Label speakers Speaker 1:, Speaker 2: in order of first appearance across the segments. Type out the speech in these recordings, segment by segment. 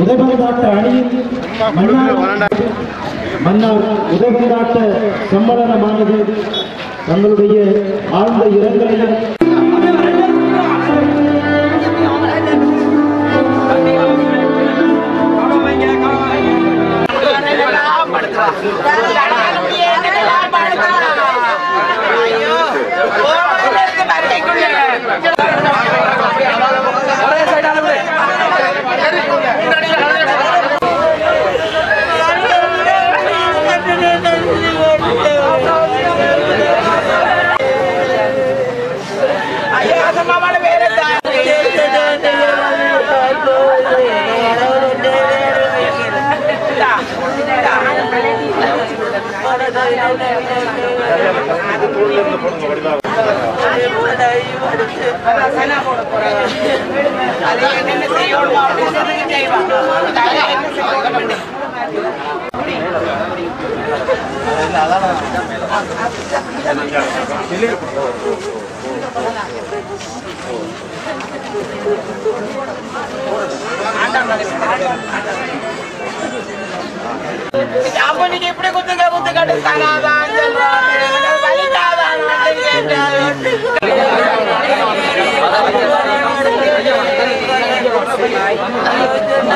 Speaker 1: உதயபந்தாட்ட அணியின் மன்னார் மன்னார் உதயபந்தாட்ட சம்மேளனமானது தங்களுடைய ஆழ்ந்த இரங்கலையும்
Speaker 2: அப்பனுக்கு కంపెనీకి ఇప్పుడే గుర్తు గుర్తు కట్టు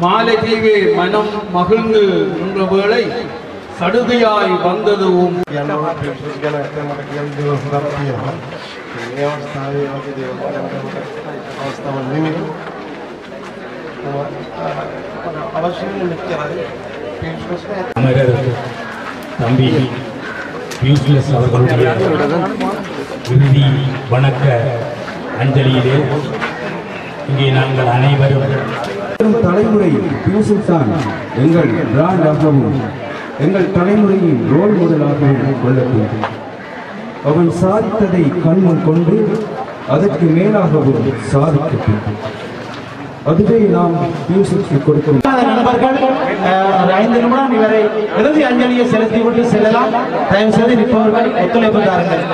Speaker 3: மாலதீவே மனம் மகிழ்ந்து நின்ற வேளை
Speaker 4: சடுகையாய் வந்தது ஓம் ದೇವಸ್ಥಾನ ದೇವಸ್ಥಾನ அவசியம்
Speaker 5: நிற்கிறது தம்பி யூஸ்லெஸ் அவர்களுடைய இறுதி வணக்க அஞ்சலியிலே இங்கே நாங்கள் அனைவரும்
Speaker 1: தலைமுறை பியூசல் எங்கள் பிராண்டாகவும் எங்கள் தலைமுறையின் ரோல் மாடலாகவும் கொள்ளக்கூடும் அவன் சாதித்ததை கண்முன் கொண்டு அதற்கு மேலாகவும் சாதிக்கட்டும். அதுவே நாம் யூசுக்கு கொடுக்கும் நண்பர்கள் ஒரு ஐந்து நிமிடம் இவரை இறுதி அஞ்சலியை செலுத்திவிட்டு செல்லலாம் தயவு செய்து நிற்பவர்கள் ஒத்துழைப்பு தாருங்கள்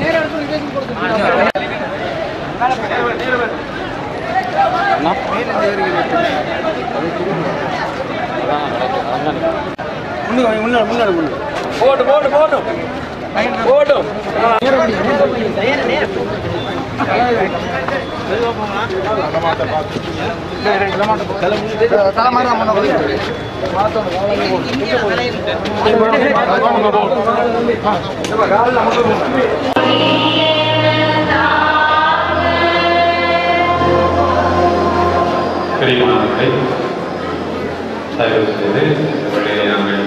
Speaker 6: நேரம் நேரம் போட்டு போட்டு போட்டு போட்டு தலைமாட்டம் மாணவர்களை தயவு செய்து இந்த வழியை நாங்கள்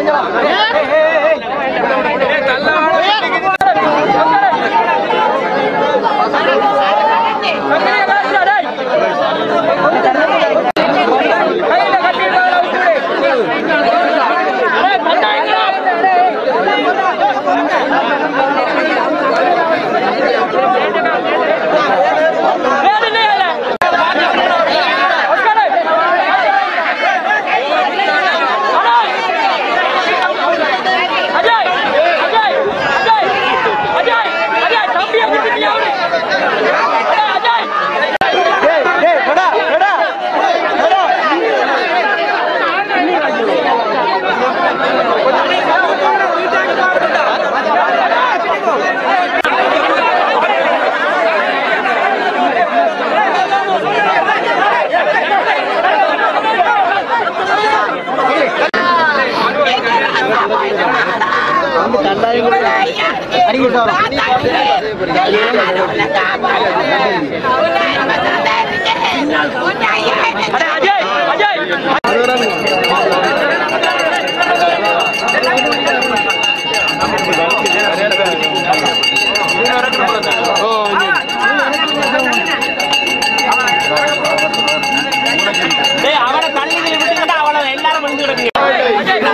Speaker 2: அடே அஜய் அஜய் அவனை தள்ளி விட்டுக்கிட்டு அவளை எல்லாரும் வந்து கிடக்கு